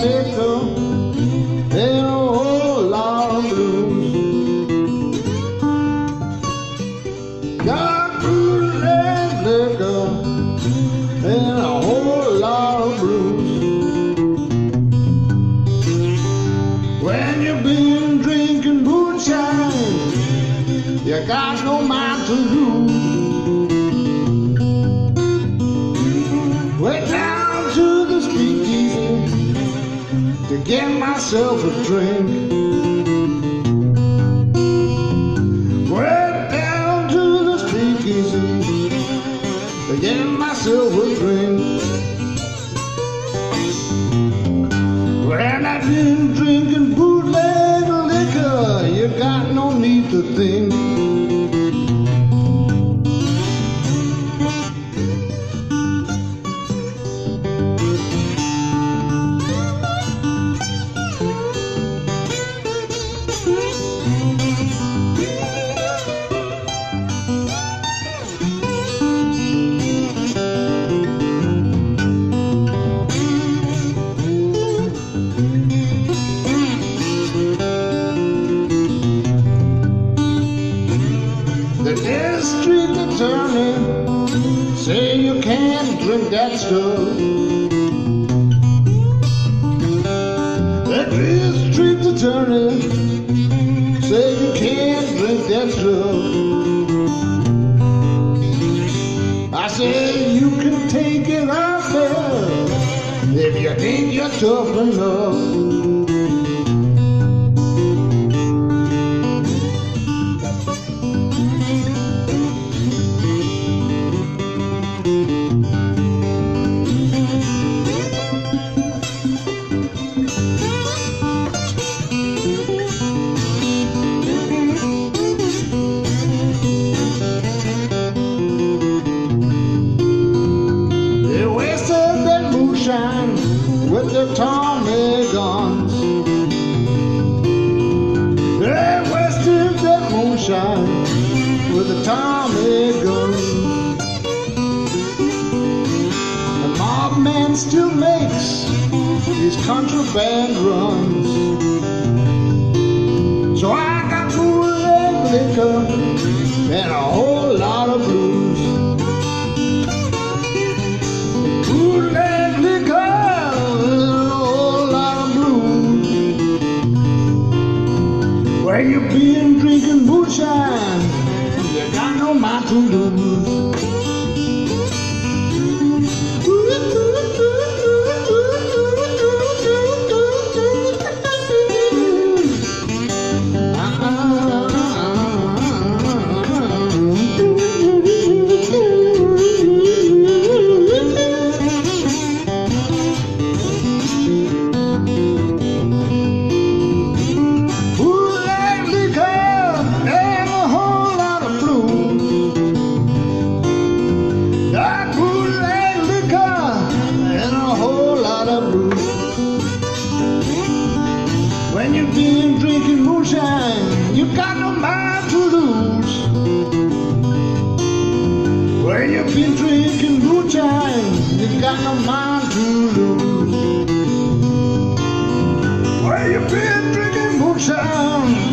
Jamaica, they're a whole lot of blues. Got and liquor, a whole lot of blues. When you've been drinking moonshine, you got no mind to lose. Get myself a drink. Went down to the speakeasy to get myself a drink. When I've been drinking bootleg liquor, you got no need to think. The district attorney say you can't drink that stuff. The district attorney say you can't drink that stuff. I say you can take it out there if you think you're tough enough. Moonshine with their Tommy guns. They wasted that moonshine with the Tommy guns. The mob man still makes these contraband runs. So I got bootleg liquor and a whole When you been drinking moonshine, you got no mind to lose. Got no mind to lose. When you've been drinking moonshine, you got no mind to lose. When you've been drinking no mind.